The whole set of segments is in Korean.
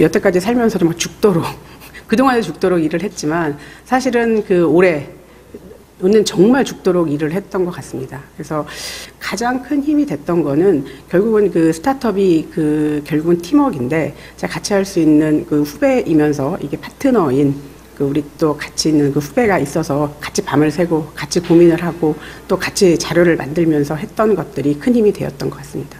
여태까지 살면서도 막 죽도록 그동안에 죽도록 일을 했지만 사실은 그 올해 는 정말 죽도록 일을 했던 것 같습니다. 그래서 가장 큰 힘이 됐던 거는 결국은 그 스타트업이 그 결국은 팀워크인데 제가 같이 할 수 있는 그 후배이면서 이게 파트너인 그 우리 또 같이 있는 그 후배가 있어서 같이 밤을 새고 같이 고민을 하고 또 같이 자료를 만들면서 했던 것들이 큰 힘이 되었던 것 같습니다.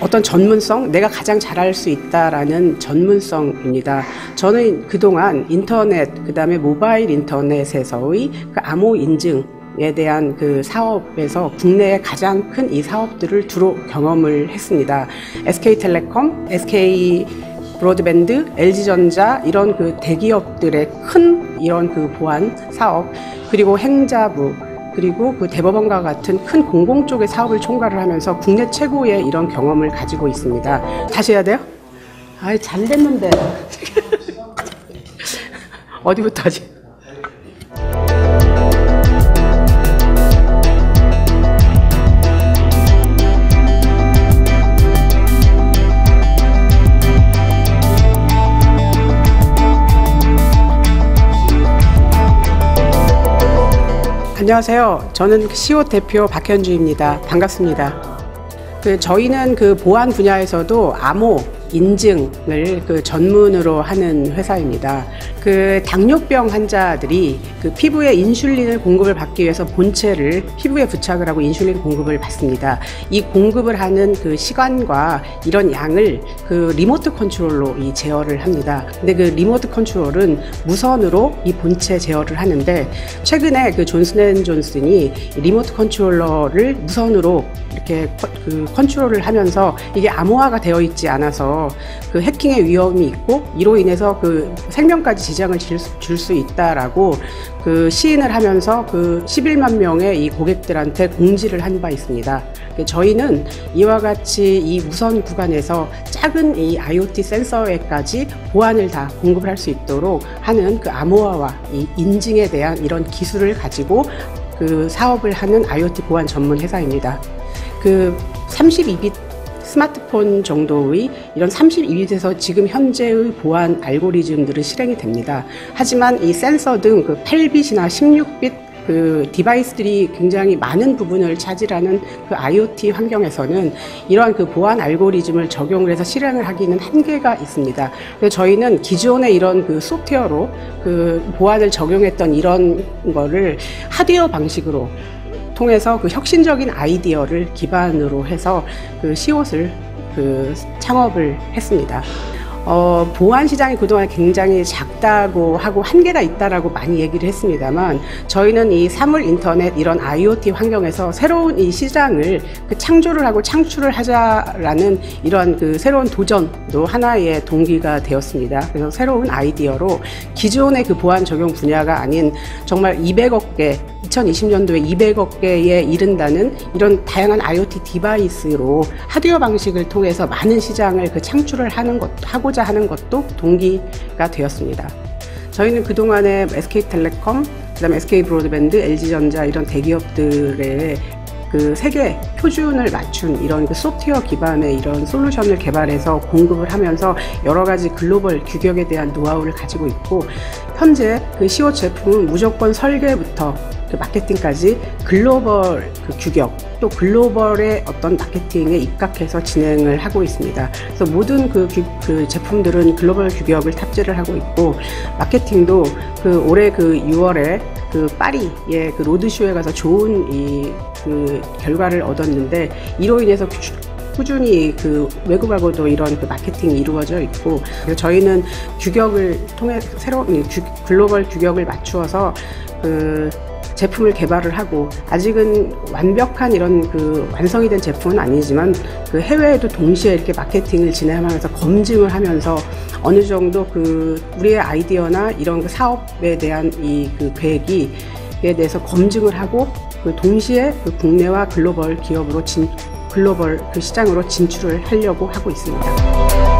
어떤 전문성, 내가 가장 잘할 수 있다라는 전문성입니다. 저는 그동안 인터넷, 그 다음에 모바일 인터넷에서의 그 암호 인증 에 대한 그 사업에서 국내에 가장 큰 이 사업들을 주로 경험을 했습니다. SK텔레콤, SK 브로드밴드, LG전자 이런 그 대기업들의 큰 이런 그 보안 사업 그리고 행자부 그리고 그 대법원과 같은 큰 공공 쪽의 사업을 총괄을 하면서 국내 최고의 이런 경험을 가지고 있습니다. 다시 해야 돼요? 아이, 잘 됐는데. 어디부터 하지? 안녕하세요. 저는 시오 대표 박현주입니다. 반갑습니다. 그 저희는 그 보안 분야에서도 암호 인증을 그 전문으로 하는 회사입니다. 그 당뇨병 환자들이 그 피부에 인슐린을 공급을 받기 위해서 본체를 피부에 부착을 하고 인슐린 공급을 받습니다. 이 공급을 하는 그 시간과 이런 양을 그 리모트 컨트롤로 이 제어를 합니다. 근데 그 리모트 컨트롤은 무선으로 이 본체 제어를 하는데 최근에 그 존슨앤존슨이 리모트 컨트롤러를 무선으로 이렇게 그 컨트롤을 하면서 이게 암호화가 되어 있지 않아서 그 해킹의 위험이 있고 이로 인해서 그 생명까지 지장을 줄 수 있다라고 그 시인을 하면서 그 11만 명의 이 고객들한테 공지를 한 바 있습니다. 그 저희는 이와 같이 이 무선 구간에서 작은 이 IoT 센서에까지 보안을 다 공급을 할 수 있도록 하는 그 암호화와 이 인증에 대한 이런 기술을 가지고 그 사업을 하는 IoT 보안 전문 회사입니다. 그 32빗 스마트폰 정도의 이런 32빗에서 지금 현재의 보안 알고리즘들은 실행이 됩니다. 하지만 이 센서 등 그 8빗이나 16빗 그 디바이스들이 굉장히 많은 부분을 차지하는 그 IoT 환경에서는 이러한 그 보안 알고리즘을 적용을 해서 실행을 하기는 한계가 있습니다. 그래서 저희는 기존의 이런 그 소프트웨어로 그 보안을 적용했던 이런 거를 하드웨어 방식으로 통해서 그 혁신적인 아이디어를 기반으로 해서 그 시옷을 그 창업을 했습니다. 어, 보안 시장이 그동안 굉장히 작다고 하고 한계가 있다라고 많이 얘기를 했습니다만 저희는 이 사물 인터넷 이런 IoT 환경에서 새로운 이 시장을 그 창조를 하고 창출을 하자라는 이런 그 새로운 도전도 하나의 동기가 되었습니다. 그래서 새로운 아이디어로 기존의 그 보안 적용 분야가 아닌 정말 200억 개 2020년도에 200억 개에 이른다는 이런 다양한 IoT device로 하드웨어 방식을 통해서 많은 시장을 그 창출을 하는 것, 하고자 하는 것도 동기가 되었습니다. 저희는 그동안에 SK텔레콤, 그다음에 SK브로드밴드, LG전자 이런 대기업들의 그 세계 표준을 맞춘 이런 그 소프트웨어 기반의 이런 솔루션을 개발해서 공급을 하면서 여러 가지 글로벌 규격에 대한 노하우를 가지고 있고 현재 그 시오 제품은 무조건 설계부터 그 마케팅까지 글로벌 그 규격 또 글로벌의 어떤 마케팅에 입각해서 진행을 하고 있습니다. 그래서 모든 그, 규, 그 제품들은 글로벌 규격을 탑재를 하고 있고 마케팅도 그 올해 그 6월에 그 파리의 그 로드쇼에 가서 좋은 이 그 결과를 얻었는데 이로 인해서 꾸준히 그 외국하고도 이런 그 마케팅이 이루어져 있고 그래서 저희는 규격을 통해 새로운 규, 글로벌 규격을 맞추어서 그 제품을 개발을 하고 아직은 완벽한 이런 그 완성이 된 제품은 아니지만 그 해외에도 동시에 이렇게 마케팅을 진행하면서 검증을 하면서 어느 정도 그 우리의 아이디어나 이런 그 사업에 대한 이 그 계획이 에 대해서 검증을 하고 그 동시에 그 국내와 글로벌 기업으로 진 글로벌 그 시장으로 진출을 하려고 하고 있습니다.